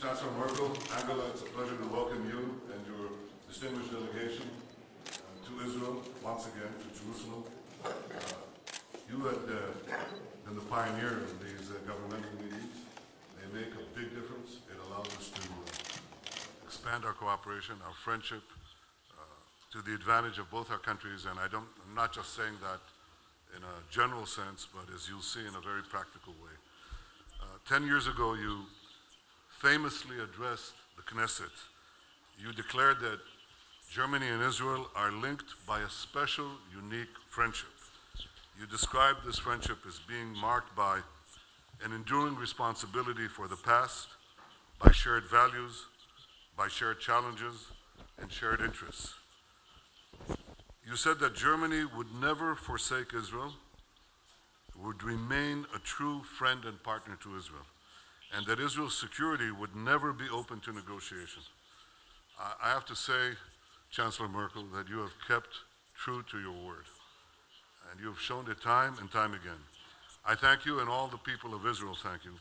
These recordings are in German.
Chancellor Merkel, Angela, it's a pleasure to welcome you and your distinguished delegation uh, to Israel, once again, to Jerusalem. Uh, you had uh, been the pioneer of these uh, governmental meetings. They make a big difference. It allows us to uh, expand our cooperation, our friendship, uh, to the advantage of both our countries. And I don't, I'm not just saying that in a general sense, but as you'll see in a very practical way. Ten years ago, you famously addressed the Knesset. You declared that Germany and Israel are linked by a special, unique friendship. You described this friendship as being marked by an enduring responsibility for the past, by shared values, by shared challenges, and shared interests. You said that Germany would never forsake Israel, would remain a true friend and partner to Israel, and that Israel's security would never be open to negotiation. I I have to say, Chancellor Merkel, that you have kept true to your word, and you have shown it time and time again. I thank you and all the people of Israel thank you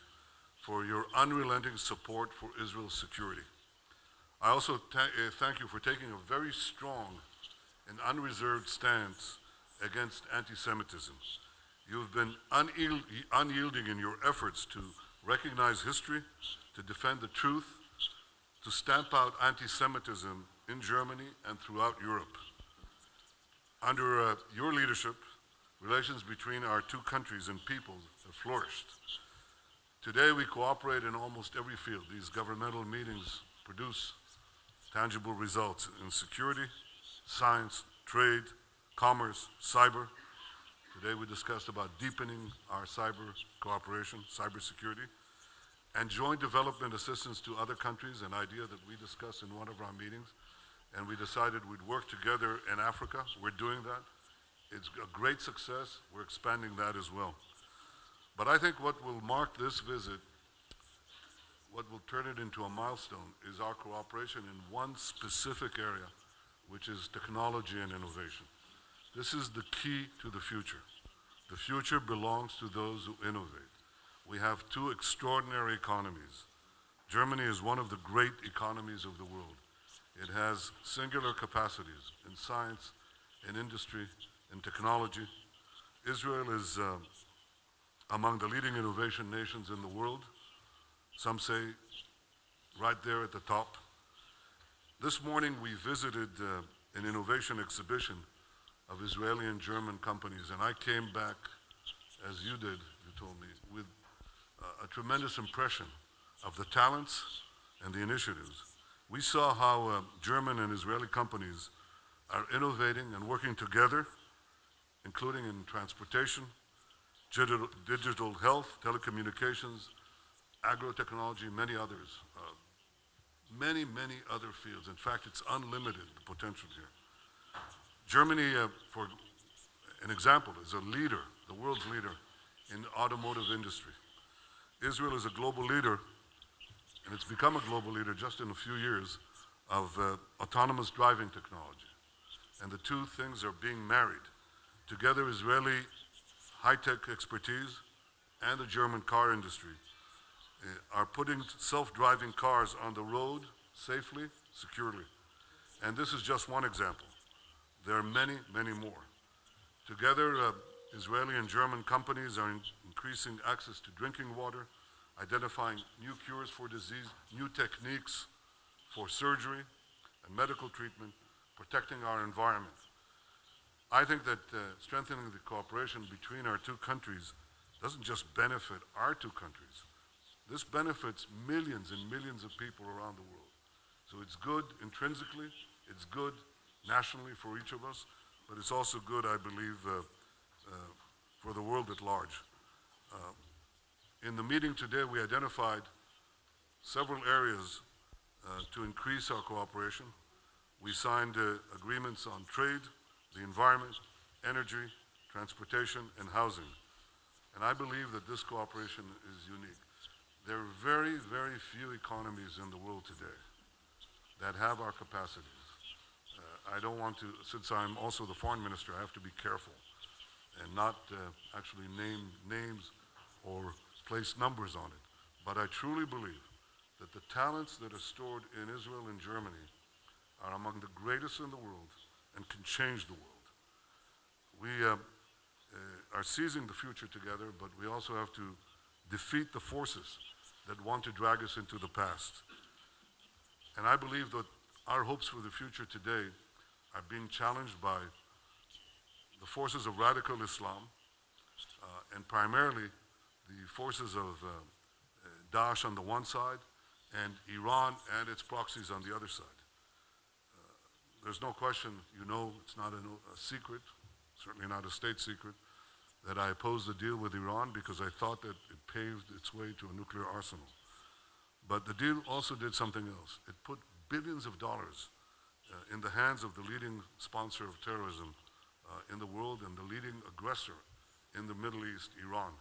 for your unrelenting support for Israel's security. I also uh, thank you for taking a very strong and unreserved stance against anti Semitism. You have been unyield- unyielding in your efforts to recognize history, to defend the truth, to stamp out anti Semitism in Germany and throughout Europe. Under uh, your leadership, relations between our two countries and peoples have flourished. Today, we cooperate in almost every field. These governmental meetings produce tangible results in security, science, trade, commerce, cyber. Today, we discussed about deepening our cyber cooperation, cybersecurity, and joint development assistance to other countries, an idea that we discussed in one of our meetings. And we decided we'd work together in Africa. We're doing that. It's a great success. We're expanding that as well. But I think what will mark this visit, what will turn it into a milestone, is our cooperation in one specific area, which is technology and innovation. This is the key to the future. The future belongs to those who innovate. We have two extraordinary economies. Germany is one of the great economies of the world. It has singular capacities in science, in industry, in technology. Israel is uh, among the leading innovation nations in the world. Some say right there at the top. This morning we visited uh, an innovation exhibition of Israeli and German companies, and I came back, as you did, you told me, with a tremendous impression of the talents and the initiatives. We saw how uh, German and Israeli companies are innovating and working together, including in transportation, digital, digital health, telecommunications, agrotechnology, many others. Uh, many, many other fields. In fact, it's unlimited, the potential here. Germany, uh, for an example, is a leader, the world's leader in the automotive industry. Israel is a global leader, and it's become a global leader just in a few years, of uh, autonomous driving technology. And the two things are being married. Together, Israeli high-tech expertise and the German car industry uh, are putting self-driving cars on the road safely, securely. And this is just one example. There are many, many more. Together, uh, Israeli and German companies are in- increasing access to drinking water, identifying new cures for disease, new techniques for surgery and medical treatment, protecting our environment. I think that uh, strengthening the cooperation between our two countries doesn't just benefit our two countries. This benefits millions and millions of people around the world. So it's good intrinsically, it's good nationally for each of us, but it's also good, I believe, uh, for the world at large. Uh, in the meeting today, we identified several areas uh, to increase our cooperation. We signed uh, agreements on trade, the environment, energy, transportation, and housing. And I believe that this cooperation is unique. There are very, very few economies in the world today that have our capacities. Uh, I don't want to, since I'm also the foreign minister, I have to be careful and not uh, actually name names or place numbers on it. But I truly believe that the talents that are stored in Israel and Germany are among the greatest in the world and can change the world. We uh, uh, are seizing the future together, but we also have to defeat the forces that want to drag us into the past. And I believe that our hopes for the future today are being challenged by the forces of radical Islam uh, and primarily the forces of uh, Daesh on the one side and Iran and its proxies on the other side. Uh, there's no question, you know, it's not a, a secret, certainly not a state secret, that I opposed the deal with Iran because I thought that it paved its way to a nuclear arsenal. But the deal also did something else. It put billions of dollars uh, in the hands of the leading sponsor of terrorism in the world and the leading aggressor in the Middle East, Iran.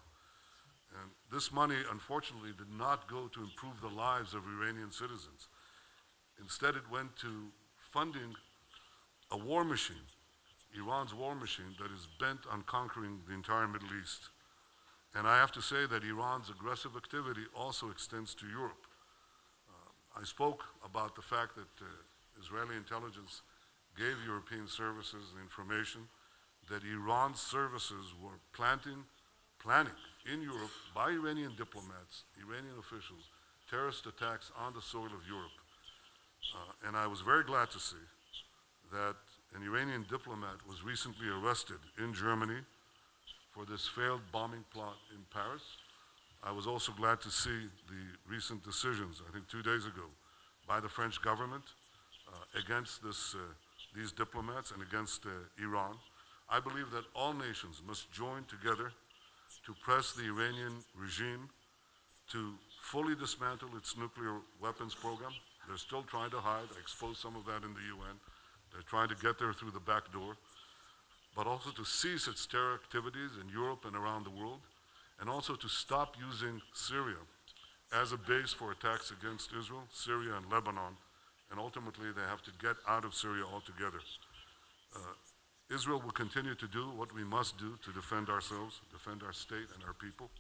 And this money, unfortunately, did not go to improve the lives of Iranian citizens. Instead, it went to funding a war machine, Iran's war machine, that is bent on conquering the entire Middle East. And I have to say that Iran's aggressive activity also extends to Europe. Uh, I spoke about the fact that uh, Israeli intelligence gave European services the information that Iran's services were planting, planning in Europe by Iranian diplomats, Iranian officials, terrorist attacks on the soil of Europe. Uh, and I was very glad to see that an Iranian diplomat was recently arrested in Germany for this failed bombing plot in Paris. I was also glad to see the recent decisions, I think two days ago, by the French government uh, against this, uh, these diplomats and against uh, Iran. I believe that all nations must join together to press the Iranian regime to fully dismantle its nuclear weapons program. They're still trying to hide. I exposed some of that in the UN. They're trying to get there through the back door. But also to cease its terror activities in Europe and around the world, and also to stop using Syria as a base for attacks against Israel, Syria, and Lebanon. And ultimately, they have to get out of Syria altogether. Uh, Israel will continue to do what we must do to defend ourselves, defend our state and our people.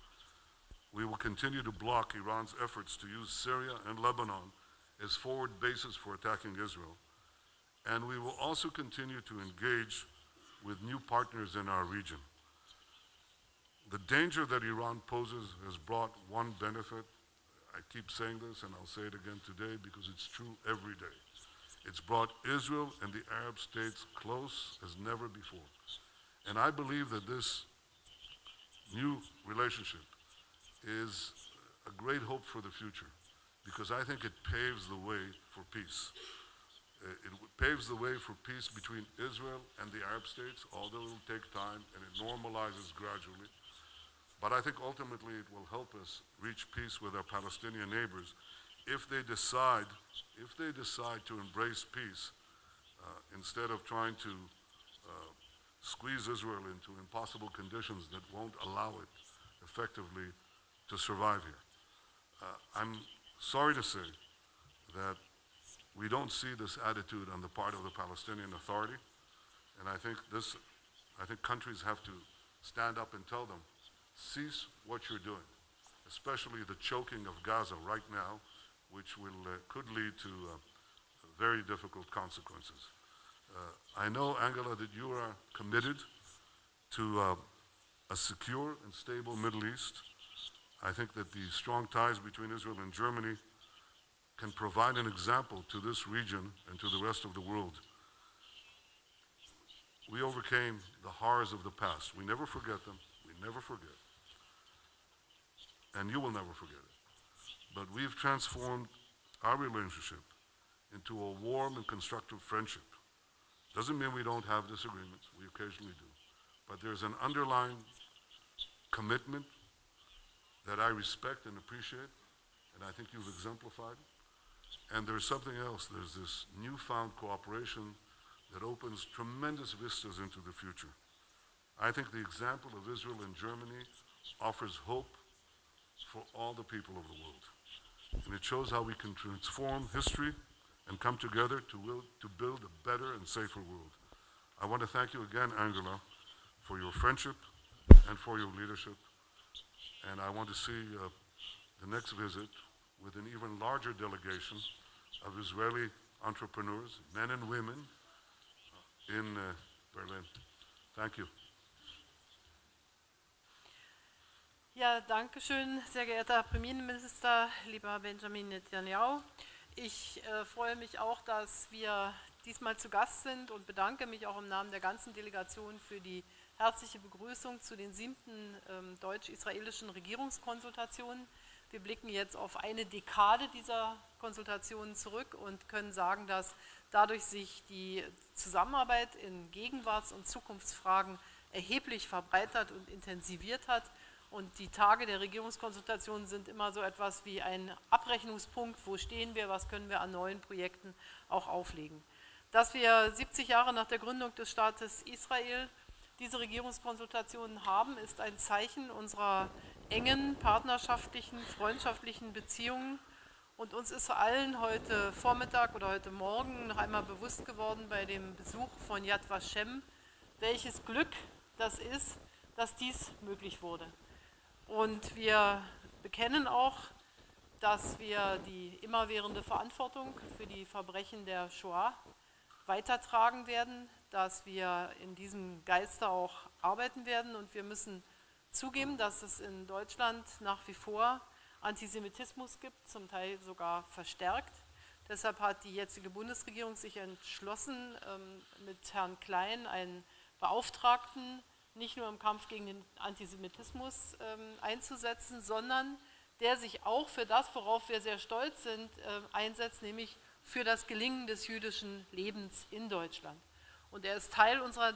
We will continue to block Iran's efforts to use Syria and Lebanon as forward bases for attacking Israel. And we will also continue to engage with new partners in our region. The danger that Iran poses has brought one benefit. I keep saying this, and I'll say it again today because it's true every day. It's brought Israel and the Arab states close as never before. And I believe that this new relationship is a great hope for the future because I think it paves the way for peace. Uh, it paves the way for peace between Israel and the Arab states, although it will take time and it normalizes gradually. But I think ultimately it will help us reach peace with our Palestinian neighbors if they decide, if they decide to embrace peace uh, instead of trying to uh, squeeze Israel into impossible conditions that won't allow it effectively to survive here. Uh, I'm sorry to say that we don't see this attitude on the part of the Palestinian Authority, and I think this, I think countries have to stand up and tell them, cease what you're doing, especially the choking of Gaza right now which will, uh, could lead to uh, very difficult consequences. Uh, I know, Angela, that you are committed to a secure and stable Middle East. I think that the strong ties between Israel and Germany can provide an example to this region and to the rest of the world. We overcame the horrors of the past. We never forget them. We never forget. And you will never forget it. But we've transformed our relationship into a warm and constructive friendship. Doesn't mean we don't have disagreements, we occasionally do. But there's an underlying commitment that I respect and appreciate, and I think you've exemplified. And there's something else. There's this newfound cooperation that opens tremendous vistas into the future. I think the example of Israel and Germany offers hope for all the people of the world and it shows how we can transform history and come together to, will, to build a better and safer world. I want to thank you again, Angela, for your friendship and for your leadership. And I want to see uh, the next visit with an even larger delegation of Israeli entrepreneurs, men and women, in uh, Berlin. Thank you. Ja, danke schön, sehr geehrter Premierminister, lieber Benjamin Netanyahu. Ich äh, freue mich auch, dass wir diesmal zu Gast sind und bedanke mich auch im Namen der ganzen Delegation für die herzliche Begrüßung zu den siebten ähm, deutsch-israelischen Regierungskonsultationen. Wir blicken jetzt auf eine Dekade dieser Konsultationen zurück und können sagen, dass dadurch sich die Zusammenarbeit in Gegenwarts- und Zukunftsfragen erheblich verbreitert und intensiviert hat. Und die Tage der Regierungskonsultationen sind immer so etwas wie ein Abrechnungspunkt, wo stehen wir, was können wir an neuen Projekten auch auflegen. Dass wir 70 Jahre nach der Gründung des Staates Israel diese Regierungskonsultationen haben, ist ein Zeichen unserer engen partnerschaftlichen, freundschaftlichen Beziehungen. Und uns ist allen heute Vormittag oder heute Morgen noch einmal bewusst geworden bei dem Besuch von Yad Vashem, welches Glück das ist, dass dies möglich wurde. Und wir bekennen auch, dass wir die immerwährende Verantwortung für die Verbrechen der Shoah weitertragen werden, dass wir in diesem Geiste auch arbeiten werden und wir müssen zugeben, dass es in Deutschland nach wie vor Antisemitismus gibt, zum Teil sogar verstärkt. Deshalb hat die jetzige Bundesregierung sich entschlossen, ähm, mit Herrn Klein einen Beauftragten nicht nur im Kampf gegen den Antisemitismus ähm, einzusetzen, sondern der sich auch für das, worauf wir sehr stolz sind, äh, einsetzt, nämlich für das Gelingen des jüdischen Lebens in Deutschland. Und er ist Teil unserer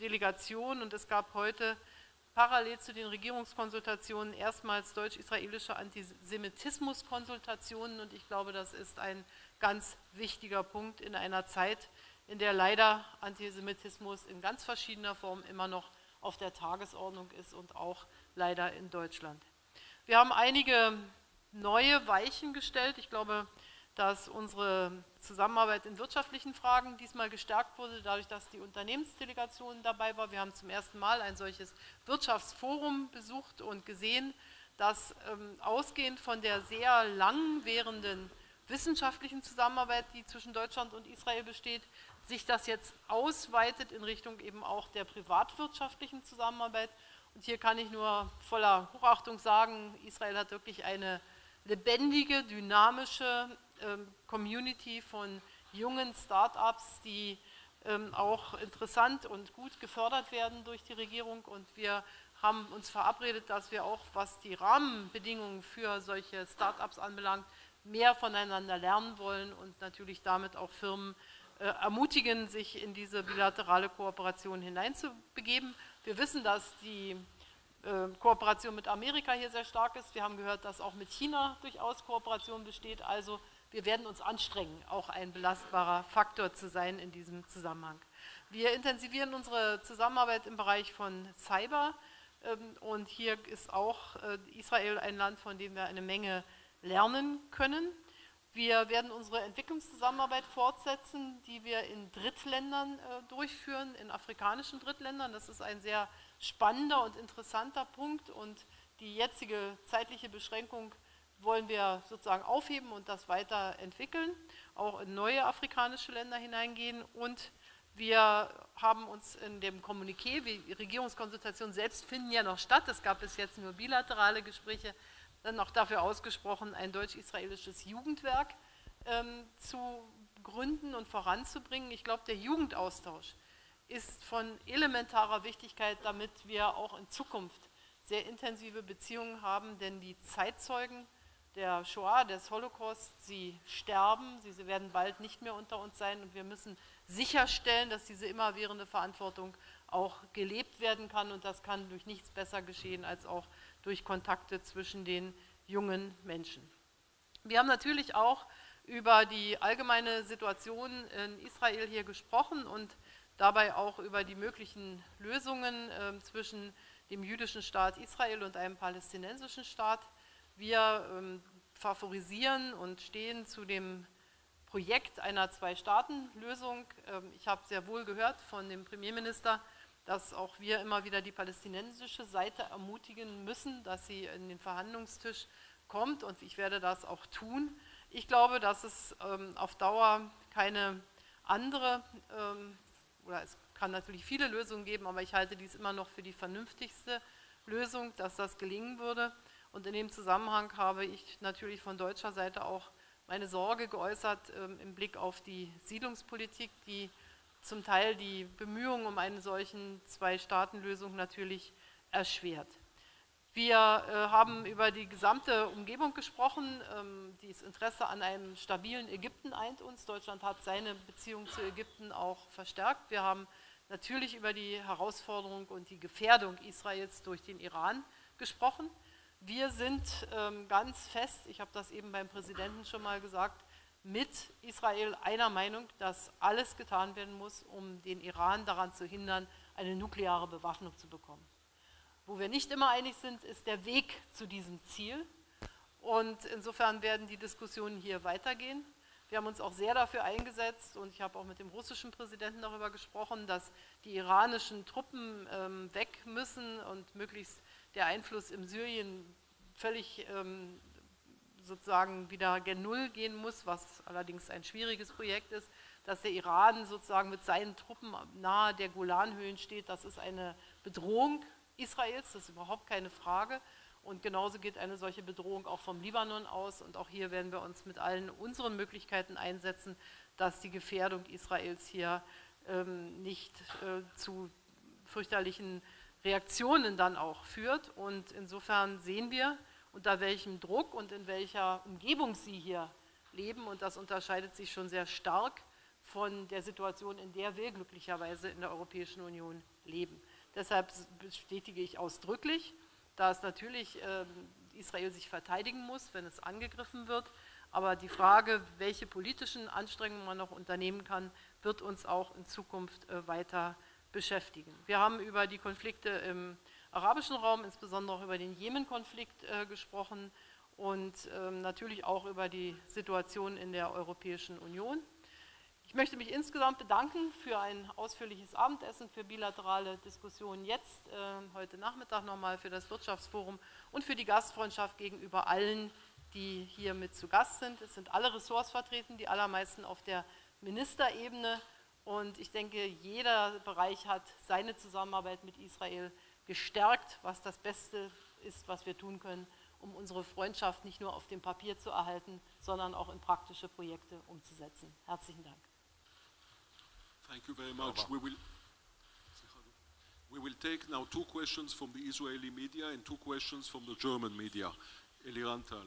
Delegation und es gab heute parallel zu den Regierungskonsultationen erstmals deutsch-israelische Antisemitismuskonsultationen und ich glaube, das ist ein ganz wichtiger Punkt in einer Zeit, in der leider Antisemitismus in ganz verschiedener Form immer noch auf der Tagesordnung ist und auch leider in Deutschland. Wir haben einige neue Weichen gestellt. Ich glaube, dass unsere Zusammenarbeit in wirtschaftlichen Fragen diesmal gestärkt wurde, dadurch, dass die Unternehmensdelegation dabei war. Wir haben zum ersten Mal ein solches Wirtschaftsforum besucht und gesehen, dass ähm, ausgehend von der sehr langwährenden wissenschaftlichen Zusammenarbeit, die zwischen Deutschland und Israel besteht, sich das jetzt ausweitet in Richtung eben auch der privatwirtschaftlichen Zusammenarbeit. Und hier kann ich nur voller Hochachtung sagen, Israel hat wirklich eine lebendige, dynamische ähm, Community von jungen Start-ups, die ähm, auch interessant und gut gefördert werden durch die Regierung. Und wir haben uns verabredet, dass wir auch, was die Rahmenbedingungen für solche Start-ups anbelangt, mehr voneinander lernen wollen und natürlich damit auch Firmen ermutigen, sich in diese bilaterale Kooperation hineinzubegeben. Wir wissen, dass die äh, Kooperation mit Amerika hier sehr stark ist. Wir haben gehört, dass auch mit China durchaus Kooperation besteht. Also wir werden uns anstrengen, auch ein belastbarer Faktor zu sein in diesem Zusammenhang. Wir intensivieren unsere Zusammenarbeit im Bereich von Cyber ähm, und hier ist auch äh, Israel ein Land, von dem wir eine Menge lernen können. Wir werden unsere Entwicklungszusammenarbeit fortsetzen, die wir in Drittländern äh, durchführen, in afrikanischen Drittländern. Das ist ein sehr spannender und interessanter Punkt und die jetzige zeitliche Beschränkung wollen wir sozusagen aufheben und das weiterentwickeln, auch in neue afrikanische Länder hineingehen. Und wir haben uns in dem Kommuniqué, die Regierungskonsultationen selbst finden ja noch statt, es gab bis jetzt nur bilaterale Gespräche, dann auch dafür ausgesprochen, ein deutsch-israelisches Jugendwerk ähm, zu gründen und voranzubringen. Ich glaube, der Jugendaustausch ist von elementarer Wichtigkeit, damit wir auch in Zukunft sehr intensive Beziehungen haben, denn die Zeitzeugen der Shoah, des Holocaust, sie sterben, sie werden bald nicht mehr unter uns sein und wir müssen sicherstellen, dass diese immerwährende Verantwortung auch gelebt werden kann und das kann durch nichts besser geschehen als auch Kontakte zwischen den jungen Menschen. Wir haben natürlich auch über die allgemeine Situation in Israel hier gesprochen und dabei auch über die möglichen Lösungen äh, zwischen dem jüdischen Staat Israel und einem palästinensischen Staat. Wir ähm, favorisieren und stehen zu dem Projekt einer Zwei-Staaten-Lösung. Ähm, ich habe sehr wohl gehört von dem Premierminister, dass auch wir immer wieder die palästinensische Seite ermutigen müssen, dass sie in den Verhandlungstisch kommt und ich werde das auch tun. Ich glaube, dass es ähm, auf Dauer keine andere, ähm, oder es kann natürlich viele Lösungen geben, aber ich halte dies immer noch für die vernünftigste Lösung, dass das gelingen würde. Und in dem Zusammenhang habe ich natürlich von deutscher Seite auch meine Sorge geäußert ähm, im Blick auf die Siedlungspolitik, die zum Teil die Bemühungen um eine solchen Zwei-Staaten-Lösung natürlich erschwert. Wir äh, haben über die gesamte Umgebung gesprochen. Ähm, das Interesse an einem stabilen Ägypten eint uns. Deutschland hat seine Beziehung zu Ägypten auch verstärkt. Wir haben natürlich über die Herausforderung und die Gefährdung Israels durch den Iran gesprochen. Wir sind ähm, ganz fest, ich habe das eben beim Präsidenten schon mal gesagt, mit Israel einer Meinung, dass alles getan werden muss, um den Iran daran zu hindern, eine nukleare Bewaffnung zu bekommen. Wo wir nicht immer einig sind, ist der Weg zu diesem Ziel. Und insofern werden die Diskussionen hier weitergehen. Wir haben uns auch sehr dafür eingesetzt und ich habe auch mit dem russischen Präsidenten darüber gesprochen, dass die iranischen Truppen ähm, weg müssen und möglichst der Einfluss im Syrien völlig ähm, sozusagen wieder gen Null gehen muss, was allerdings ein schwieriges Projekt ist, dass der Iran sozusagen mit seinen Truppen nahe der Golanhöhen steht, das ist eine Bedrohung Israels, das ist überhaupt keine Frage. Und genauso geht eine solche Bedrohung auch vom Libanon aus. Und auch hier werden wir uns mit allen unseren Möglichkeiten einsetzen, dass die Gefährdung Israels hier ähm, nicht äh, zu fürchterlichen Reaktionen dann auch führt. Und insofern sehen wir, unter welchem Druck und in welcher Umgebung sie hier leben. Und das unterscheidet sich schon sehr stark von der Situation, in der wir glücklicherweise in der Europäischen Union leben. Deshalb bestätige ich ausdrücklich, dass natürlich äh, Israel sich verteidigen muss, wenn es angegriffen wird. Aber die Frage, welche politischen Anstrengungen man noch unternehmen kann, wird uns auch in Zukunft äh, weiter beschäftigen. Wir haben über die Konflikte im arabischen Raum, insbesondere auch über den Jemen-Konflikt äh, gesprochen und ähm, natürlich auch über die Situation in der Europäischen Union. Ich möchte mich insgesamt bedanken für ein ausführliches Abendessen, für bilaterale Diskussionen jetzt, äh, heute Nachmittag nochmal für das Wirtschaftsforum und für die Gastfreundschaft gegenüber allen, die hier mit zu Gast sind. Es sind alle Ressorts vertreten, die allermeisten auf der Ministerebene. Und ich denke, jeder Bereich hat seine Zusammenarbeit mit Israel gestärkt, was das Beste ist, was wir tun können, um unsere Freundschaft nicht nur auf dem Papier zu erhalten, sondern auch in praktische Projekte umzusetzen. Herzlichen Dank. Thank you very much. We will, we will take now two questions from the Israeli media and two questions from the German media. Eliran Tal.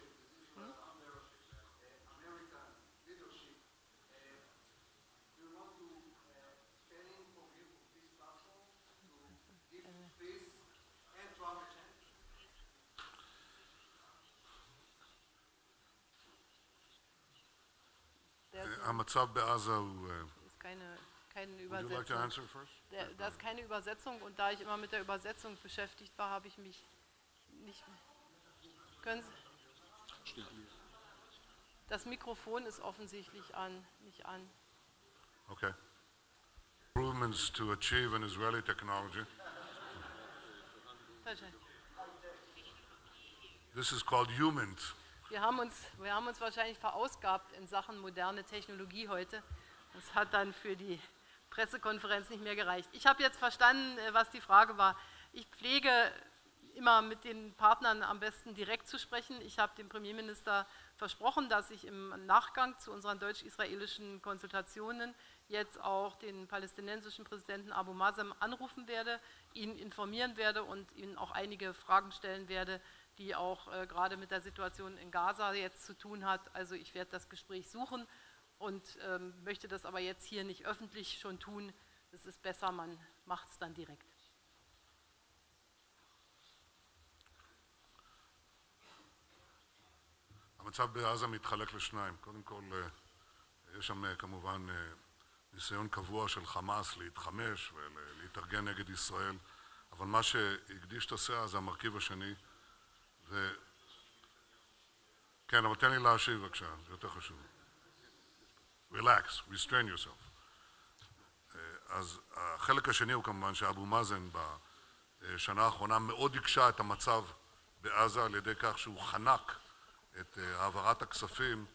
המצב בעזה הוא... אה, ist keine, keine Would you like to Übersetzung. answer first? Der, da ist keine Übersetzung und da ich immer mit der Übersetzung beschäftigt war, habe ich mich nicht. Können Sie, Schnell. das Mikrofon ist offensichtlich an, nicht an. Okay. Improvements to achieve in Israeli technology. This is called HUMINT. Wir haben, uns, wir haben uns wahrscheinlich verausgabt in Sachen moderne Technologie heute. Das hat dann für die Pressekonferenz nicht mehr gereicht. Ich habe jetzt verstanden, äh, was die Frage war. Ich pflege immer mit den Partnern am besten direkt zu sprechen. Ich habe dem Premierminister versprochen, dass ich im Nachgang zu unseren deutsch-israelischen Konsultationen jetzt auch den palästinensischen Präsidenten Abu Mazen anrufen werde, ihn informieren werde und ihm auch einige Fragen stellen werde, die auch äh, gerade mit der Situation in Gaza jetzt zu tun hat. Also ich werde das Gespräch suchen und ähm, möchte das aber jetzt hier nicht öffentlich schon tun. Es ist besser, man macht es dann direkt. המצב בעזה מתחלק לשניים. קודם כל, יש שם כמובן ניסיון קבוע של חמאס להתחמש ולהתארגן נגד ישראל, אבל מה שהקדיש את הסאה זה המרכיב השני, ו... כן, אבל תן לי להשיב בבקשה, זה יותר חשוב. Relax, restrain yourself. אז החלק השני הוא כמובן שאבו מאזן בשנה האחרונה מאוד הקשה את המצב בעזה על ידי כך שהוא חנק את העברת הכספים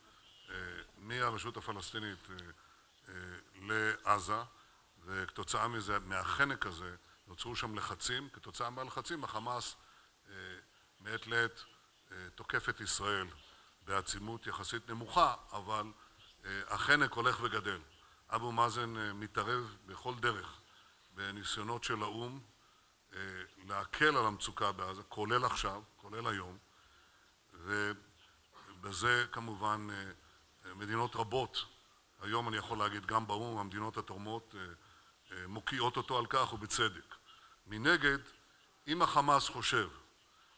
מהרשות הפלסטינית לעזה, וכתוצאה מזה, מהחנק הזה, נוצרו שם לחצים. כתוצאה מהלחצים החמאס מעת לעת תוקף את ישראל בעצימות יחסית נמוכה, אבל החנק הולך וגדל. אבו מאזן מתערב בכל דרך בניסיונות של האו"ם להקל על המצוקה בעזה, כולל עכשיו, כולל היום, ובזה כמובן מדינות רבות, היום אני יכול להגיד גם באו"ם, המדינות התורמות מוקיעות אותו על כך ובצדק. מנגד, אם החמאס חושב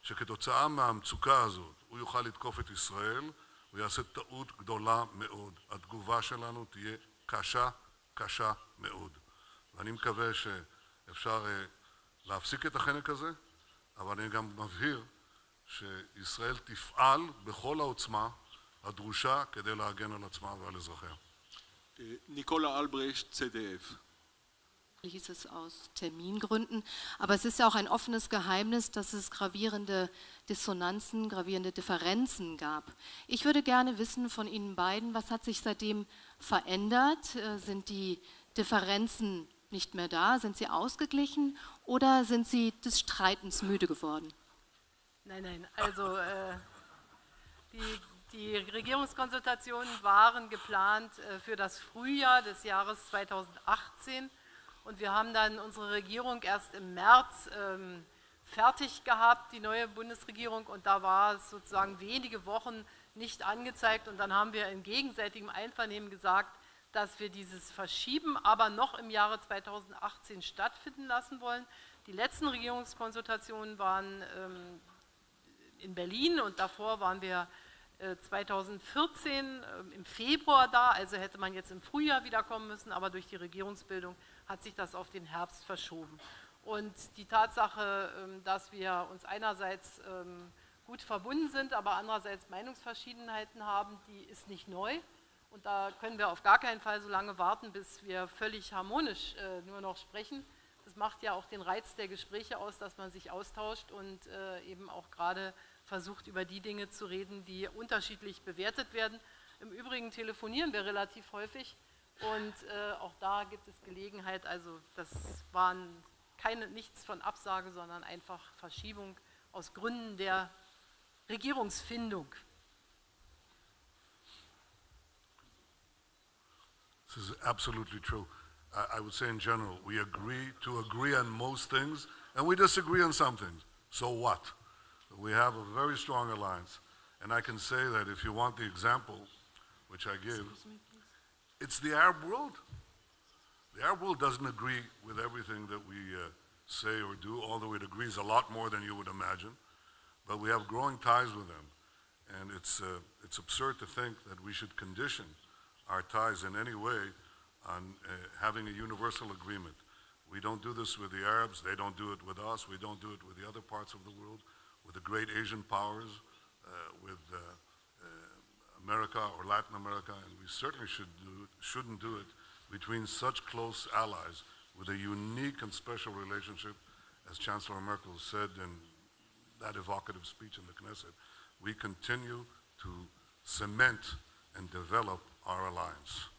שכתוצאה מהמצוקה הזאת הוא יוכל לתקוף את ישראל, הוא יעשה טעות גדולה מאוד. התגובה שלנו תהיה קשה, קשה מאוד. ואני מקווה שאפשר להפסיק את החנק הזה, אבל אני גם מבהיר שישראל תפעל בכל העוצמה הדרושה כדי להגן על עצמה ועל אזרחיה. ניקולה אלברישט, CDF hieß es aus Termingründen. Aber es ist ja auch ein offenes Geheimnis, dass es gravierende Dissonanzen, gravierende Differenzen gab. Ich würde gerne wissen von Ihnen beiden, was hat sich seitdem verändert? Sind die Differenzen nicht mehr da? Sind sie ausgeglichen oder sind sie des Streitens müde geworden? Nein, nein, also äh, die, die Regierungskonsultationen waren geplant äh, für das Frühjahr des Jahres 2018 und wir haben dann unsere Regierung erst im März ähm, fertig gehabt, die neue Bundesregierung, und da war es sozusagen wenige Wochen nicht angezeigt. Und dann haben wir in gegenseitigem Einvernehmen gesagt, dass wir dieses Verschieben aber noch im Jahre 2018 stattfinden lassen wollen. Die letzten Regierungskonsultationen waren ähm, in Berlin und davor waren wir 2014 äh, im Februar da, also hätte man jetzt im Frühjahr wiederkommen müssen, aber durch die Regierungsbildung hat sich das auf den Herbst verschoben. Und die Tatsache, ähm, dass wir uns einerseits ähm, gut verbunden sind, aber andererseits Meinungsverschiedenheiten haben, die ist nicht neu. Und da können wir auf gar keinen Fall so lange warten, bis wir völlig harmonisch äh, nur noch sprechen. Das macht ja auch den Reiz der Gespräche aus, dass man sich austauscht und äh, eben auch gerade versucht, über die Dinge zu reden, die unterschiedlich bewertet werden. Im Übrigen telefonieren wir relativ häufig und äh, auch da gibt es Gelegenheit, also das waren keine, nichts von Absage, sondern einfach Verschiebung aus Gründen der Regierungsfindung. This is absolutely true. I, I would say in general, we agree to agree on most things, and we disagree on some things. So what? We have a very strong alliance. And I can say that if you want the example, which I give, it's the Arab world. The Arab world doesn't agree with everything that we uh, say or do, although it agrees a lot more than you would imagine. But we have growing ties with them. And it's, uh, it's absurd to think that we should condition our ties in any way on uh, having a universal agreement. We don't do this with the Arabs, they don't do it with us, we don't do it with the other parts of the world, with the great Asian powers, uh, with uh, America or Latin America, and we certainly should do shouldn't do it between such close allies with a unique and special relationship, as Chancellor Merkel said in that evocative speech in the Knesset. We continue to cement and develop our alliance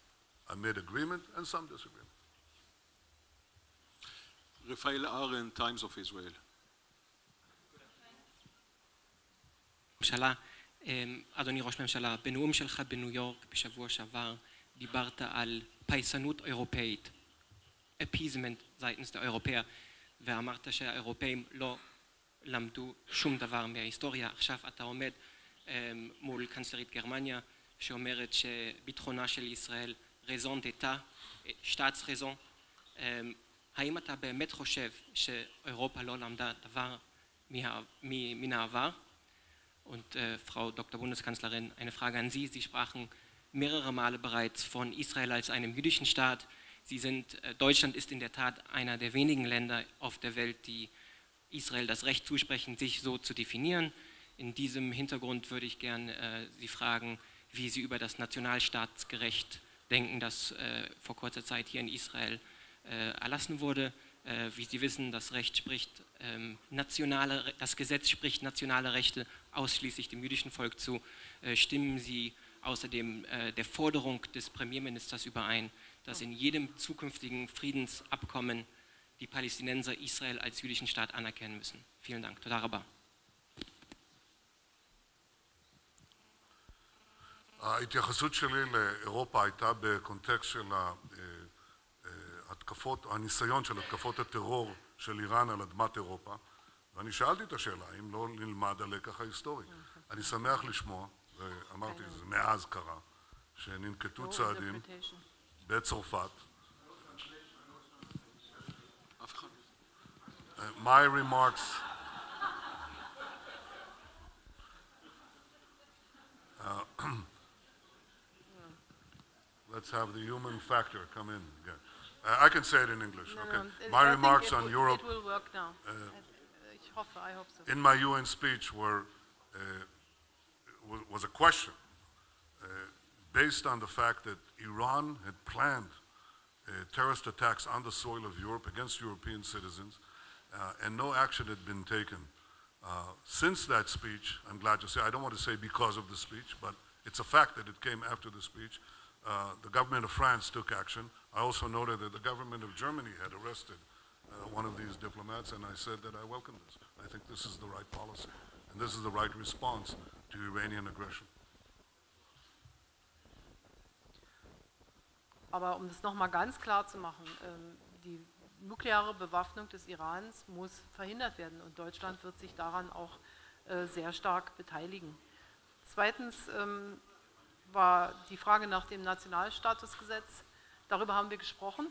amid agreement and some disagreement. Rafael Arendt, Times of Israel. אדוני ראש ממשלה, בנאום שלך בניו יורק בשבוע שעבר דיברת על פייסנות אירופאית, appeasement seitens der ואמרת שהאירופאים לא למדו שום דבר מההיסטוריה. עכשיו אתה עומד מול קנצלרית גרמניה שאומרת שביטחונה של ישראל רזון דטה, שטאצ רזון. האם אתה באמת חושב שאירופה לא למדה דבר מן העבר? Und äh, Frau Dr. Bundeskanzlerin, eine Frage an Sie. Sie sprachen mehrere Male bereits von Israel als einem jüdischen Staat. Sie sind, äh, Deutschland ist in der Tat einer der wenigen Länder auf der Welt, die Israel das Recht zusprechen, sich so zu definieren. In diesem Hintergrund würde ich gerne äh, Sie fragen, wie Sie über das Nationalstaatsgerecht denken, das äh, vor kurzer Zeit hier in Israel äh, erlassen wurde. Äh, wie Sie wissen, das Recht spricht ähm, nationale, das Gesetz spricht nationale Rechte ausschließlich dem jüdischen Volk zu. Äh, stimmen Sie außerdem äh, der Forderung des Premierministers überein, dass in jedem zukünftigen Friedensabkommen die Palästinenser Israel als jüdischen Staat anerkennen müssen? Vielen Dank. Toda rabba. ההתייחסות שלי לאירופה הייתה בקונטקסט של ההתקפות, הניסיון של התקפות הטרור של איראן על אדמת אירופה, ואני שאלתי את השאלה, האם לא נלמד הלקח ההיסטורי. אני שמח לשמוע, ואמרתי, זה מאז קרה, שננקטו צעדים בצרפת. My remarks Let's have the human factor come in again. Uh, I can say it in English, No, okay? no, My I remarks on will- Europe It will work now. Ich hoffe, I hope so. in my UN speech were, uh, was, was a question uh, based on the fact that Iran had planned uh, terrorist attacks on the soil of Europe against European citizens, uh, and no action had been taken. Uh, since that speech, I'm glad to say, I don't want to say because of the speech, but it's a fact that it came after the speech. Uh, the government of France took action. I also noted that the government of Germany had arrested uh, one of these diplomats, and I said that I welcome this. I think this is the right policy, and this is the right response to Iranian aggression. Aber um das nochmal ganz klar zu machen, ähm, die nukleare Bewaffnung des Irans muss verhindert werden und Deutschland wird sich daran auch äh, sehr stark beteiligen. Zweitens ähm, war die Frage nach dem Nationalstatusgesetz. Darüber haben wir gesprochen.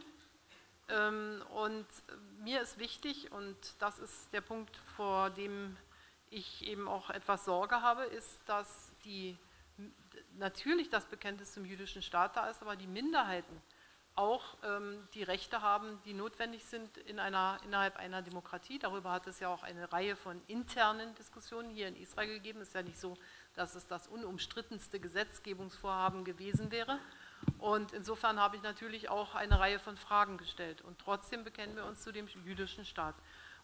Ähm, Und mir ist wichtig, und das ist der Punkt, vor dem ich eben auch etwas Sorge habe, ist, dass die, natürlich das Bekenntnis zum jüdischen Staat da ist, aber die Minderheiten auch ähm, die Rechte haben, die notwendig sind in einer, innerhalb einer Demokratie. Darüber hat es ja auch eine Reihe von internen Diskussionen hier in Israel gegeben. Es ist ja nicht so, dass es das unumstrittenste Gesetzgebungsvorhaben gewesen wäre. Und insofern habe ich natürlich auch eine Reihe von Fragen gestellt. Und trotzdem bekennen wir uns zu dem jüdischen Staat.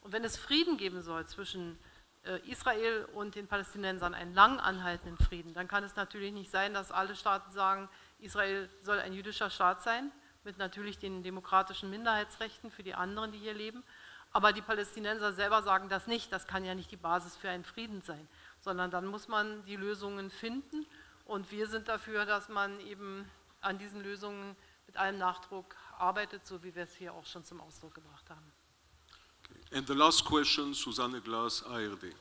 Und wenn es Frieden geben soll zwischen äh, Israel und den Palästinensern, einen lang anhaltenden Frieden, dann kann es natürlich nicht sein, dass alle Staaten sagen, Israel soll ein jüdischer Staat sein, mit natürlich den demokratischen Minderheitsrechten für die anderen, die hier leben. Aber die Palästinenser selber sagen das nicht. Das kann ja nicht die Basis für einen Frieden sein, sondern dann muss man die Lösungen finden. Und wir sind dafür, dass man eben an diesen Lösungen mit allem Nachdruck arbeitet, so wie wir es hier auch schon zum Ausdruck gebracht haben. And the last question, Susanne Glas, ARD.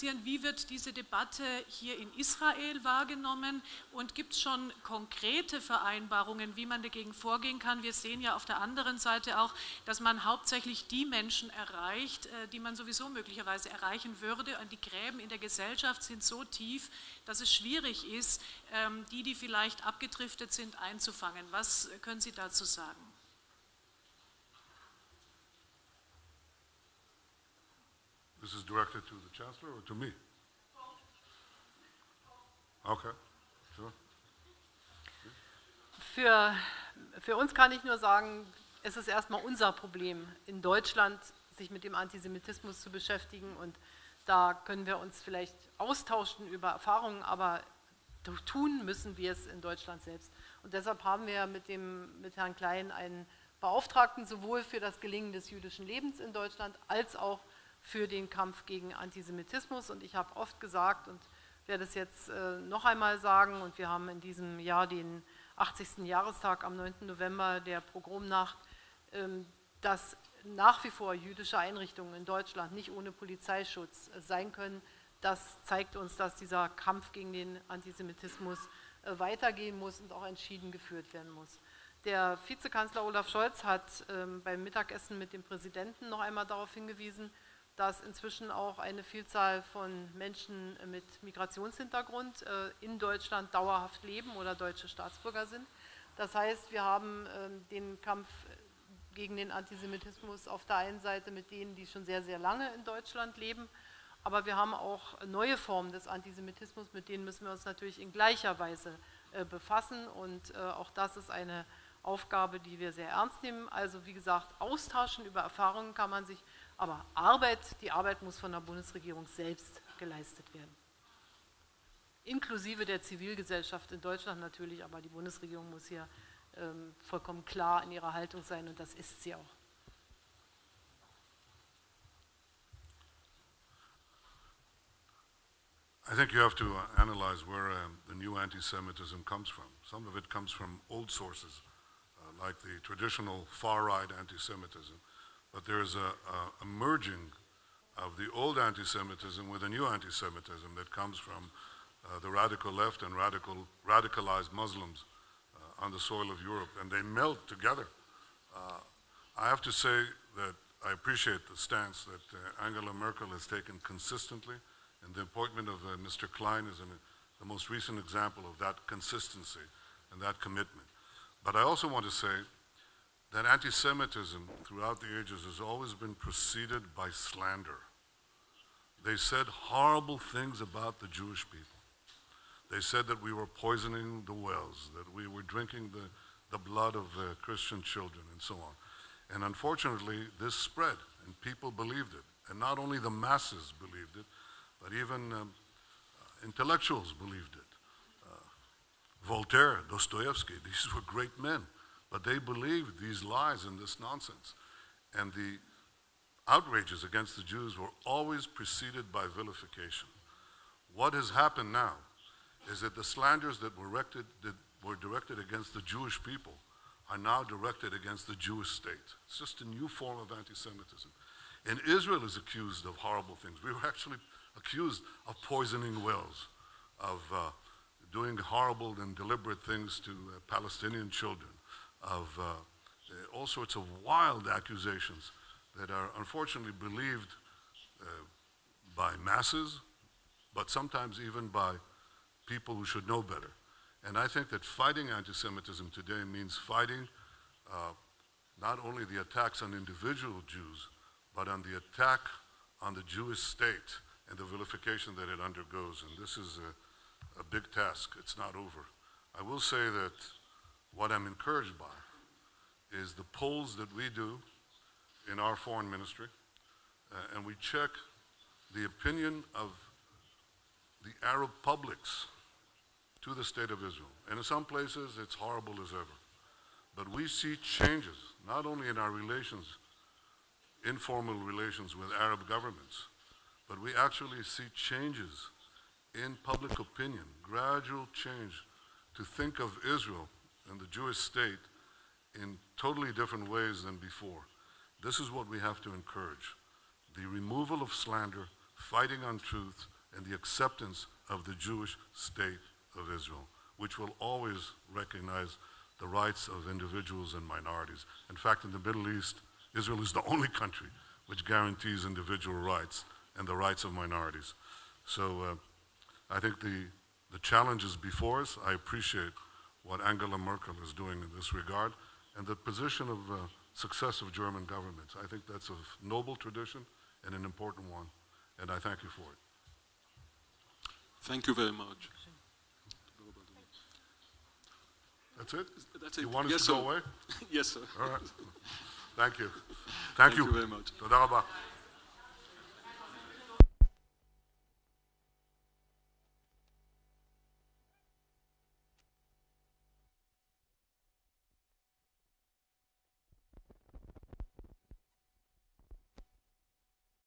Wie wird diese Debatte hier in Israel wahrgenommen und gibt es schon konkrete Vereinbarungen, wie man dagegen vorgehen kann? Wir sehen ja auf der anderen Seite auch, dass man hauptsächlich die Menschen erreicht, äh, die man sowieso möglicherweise erreichen würde. Und die Gräben in der Gesellschaft sind so tief, dass es schwierig ist, ähm, die, die vielleicht abgedriftet sind, einzufangen. Was können Sie dazu sagen? This is directed to the chancellor or to me? Okay, sure. Für, für uns kann ich nur sagen, es ist erstmal unser Problem in Deutschland, sich mit dem Antisemitismus zu beschäftigen. Und da können wir uns vielleicht austauschen über Erfahrungen, aber tun müssen wir es in Deutschland selbst. Und deshalb haben wir mit, dem, mit Herrn Klein einen Beauftragten sowohl für das Gelingen des jüdischen Lebens in Deutschland als auch für den Kampf gegen Antisemitismus. Und ich habe oft gesagt und werde es jetzt äh, noch einmal sagen, und wir haben in diesem Jahr den 80. Jahrestag am 9. November der Pogromnacht, ähm, dass nach wie vor jüdische Einrichtungen in Deutschland nicht ohne Polizeischutz äh, sein können. Das zeigt uns, dass dieser Kampf gegen den Antisemitismus äh, weitergehen muss und auch entschieden geführt werden muss. Der Vizekanzler Olaf Scholz hat ähm, beim Mittagessen mit dem Präsidenten noch einmal darauf hingewiesen, dass inzwischen auch eine Vielzahl von Menschen mit Migrationshintergrund äh, in Deutschland dauerhaft leben oder deutsche Staatsbürger sind. Das heißt, wir haben ähm, den Kampf gegen den Antisemitismus auf der einen Seite mit denen, die schon sehr, sehr lange in Deutschland leben, aber wir haben auch neue Formen des Antisemitismus, mit denen müssen wir uns natürlich in gleicher Weise äh, befassen und äh, auch das ist eine Aufgabe, die wir sehr ernst nehmen. Also wie gesagt, austauschen über Erfahrungen kann man sich aber Arbeit, die Arbeit muss von der Bundesregierung selbst geleistet werden. Inklusive der Zivilgesellschaft in Deutschland natürlich, aber die Bundesregierung muss hier ähm, vollkommen klar in ihrer Haltung sein und das ist sie auch. I think you have to uh, analyze where um, the new anti-Semitism comes from. Some of it comes from old sources, uh, like the traditional far-right anti-Semitism. But there is a, a, merging of the old anti-Semitism with a new anti-Semitism that comes from uh, the radical left and radical, radicalized Muslims uh, on the soil of Europe, and they melt together. Uh, I have to say that I appreciate the stance that uh, Angela Merkel has taken consistently, and the appointment of uh, Mr. Klein is an, the most recent example of that consistency and that commitment. But I also want to say that anti-Semitism throughout the ages has always been preceded by slander. They said horrible things about the Jewish people. They said that we were poisoning the wells, that we were drinking the, the blood of uh, Christian children, and so on. And unfortunately, this spread, and people believed it. And not only the masses believed it, but even um, uh, intellectuals believed it. Uh, Voltaire, Dostoevsky, these were great men. But they believed these lies and this nonsense. And the outrages against the Jews were always preceded by vilification. What has happened now is that the slanders that were, directed, that were directed against the Jewish people are now directed against the Jewish state. It's just a new form of anti Semitism. And Israel is accused of horrible things. We were actually accused of poisoning wells, of uh, doing horrible and deliberate things to uh, Palestinian children, of uh, all sorts of wild accusations that are unfortunately believed uh, by masses, but sometimes even by people who should know better. And I think that fighting anti-Semitism today means fighting uh, not only the attacks on individual Jews, but on the attack on the Jewish state and the vilification that it undergoes. And this is a, a big task. It's not over. I will say that what I'm encouraged by is the polls that we do in our foreign ministry, uh, and we check the opinion of the Arab publics to the state of Israel. And in some places, it's horrible as ever. But we see changes, not only in our relations, informal relations with Arab governments, but we actually see changes in public opinion, gradual change to think of Israel and the Jewish state in totally different ways than before. This is what we have to encourage. The removal of slander, fighting on truth, and the acceptance of the Jewish state of Israel, which will always recognize the rights of individuals and minorities. In fact, in the Middle East, Israel is the only country which guarantees individual rights and the rights of minorities. So uh, I think the, the challenge is before us. I appreciate what Angela Merkel is doing in this regard and the position of uh, successive German governments. I think that's a noble tradition and an important one, and I thank you for it. Thank you very much. That's it? That's it. You want yes, us to sir. go away? yes, sir. All right. Thank you. Thank, thank you. you. very much.